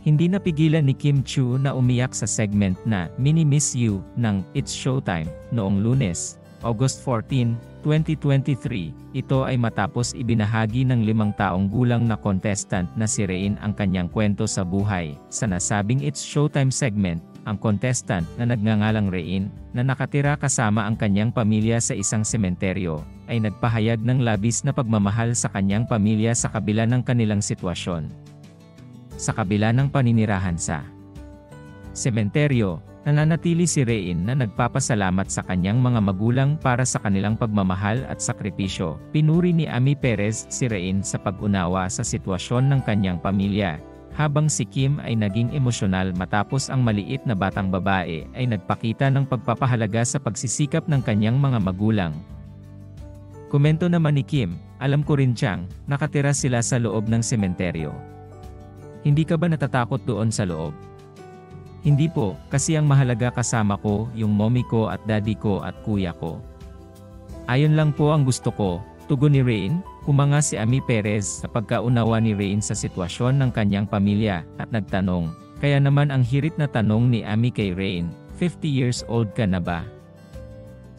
Hindi napigilan ni Kim Chu na umiyak sa segment na Mini Miss You ng It's Showtime noong lunes, August 14, 2023. Ito ay matapos ibinahagi ng limang taong gulang na contestant na si Rain ang kanyang kwento sa buhay. Sa nasabing It's Showtime segment, ang contestant na nagngangalang Rain, na nakatira kasama ang kanyang pamilya sa isang sementeryo, ay nagpahayag ng labis na pagmamahal sa kanyang pamilya sa kabila ng kanilang sitwasyon sa kabila ng paninirahan sa sementeryo, nananatili si Rein na nagpapasalamat sa kanyang mga magulang para sa kanilang pagmamahal at sakripisyo. Pinuri ni Ami Perez si Rein sa pag-unawa sa sitwasyon ng kanyang pamilya, habang si Kim ay naging emosyonal matapos ang maliit na batang babae ay nagpakita ng pagpapahalaga sa pagsisikap ng kanyang mga magulang. Komento naman ni Kim, alam ko rin siyang, nakatira sila sa loob ng sementeryo. Hindi ka ba natatakot doon sa loob? Hindi po, kasi ang mahalaga kasama ko, yung mommy ko at daddy ko at kuya ko. Ayon lang po ang gusto ko, tugon ni Rain, humanga si Ami Perez sa pagkaunawa ni Rain sa sitwasyon ng kanyang pamilya, at nagtanong, kaya naman ang hirit na tanong ni Ami kay Rain, 50 years old ka na ba?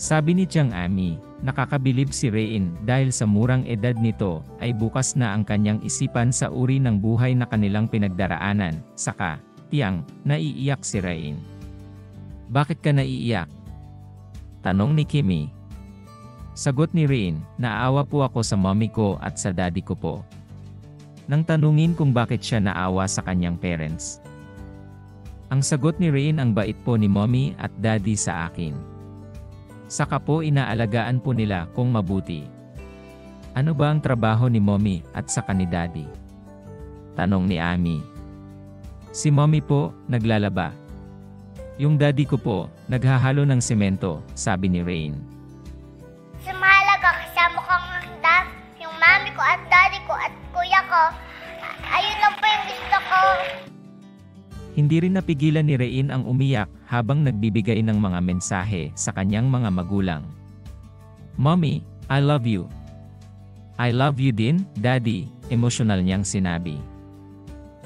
Sabi ni Chang Ami, Nakakabilib si Rain dahil sa murang edad nito ay bukas na ang kanyang isipan sa uri ng buhay na kanilang pinagdaraanan. Saka, tiyang, naiiyak si Rain. Bakit ka naiiyak? Tanong ni Kimi. Sagot ni Rain, naawa po ako sa mommy ko at sa daddy ko po. Nang tanungin kung bakit siya naawa sa kanyang parents. Ang sagot ni Rain ang bait po ni mommy at daddy sa akin. Saka po inaalagaan po nila kung mabuti. Ano ba ang trabaho ni mommy at saka ni daddy? Tanong ni Ami. Si mommy po, naglalaba. Yung daddy ko po, naghahalo ng semento, sabi ni Rain. Sa mahalaga kasama ko ang dad, yung mami ko at daddy ko at kuya ko. Ayun lang po yung gusto ko. Hindi rin napigilan ni Rain ang umiyak habang nagbibigay ng mga mensahe sa kanyang mga magulang. Mommy, I love you. I love you din, Daddy, emosyonal niyang sinabi.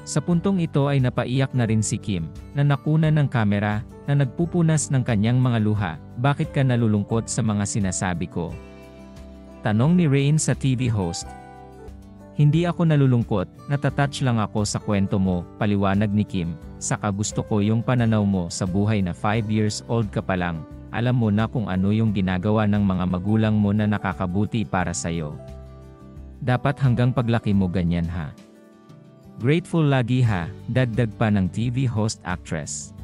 Sa puntong ito ay napaiyak na rin si Kim, na nakuna ng kamera, na nagpupunas ng kanyang mga luha, bakit ka nalulungkot sa mga sinasabi ko? Tanong ni Rain sa TV host, hindi ako nalulungkot, natatouch lang ako sa kwento mo, paliwanag ni Kim, saka gusto ko yung pananaw mo sa buhay na 5 years old ka pa lang, alam mo na kung ano yung ginagawa ng mga magulang mo na nakakabuti para sa'yo. Dapat hanggang paglaki mo ganyan ha. Grateful lagi ha, dagdag pa ng TV host actress.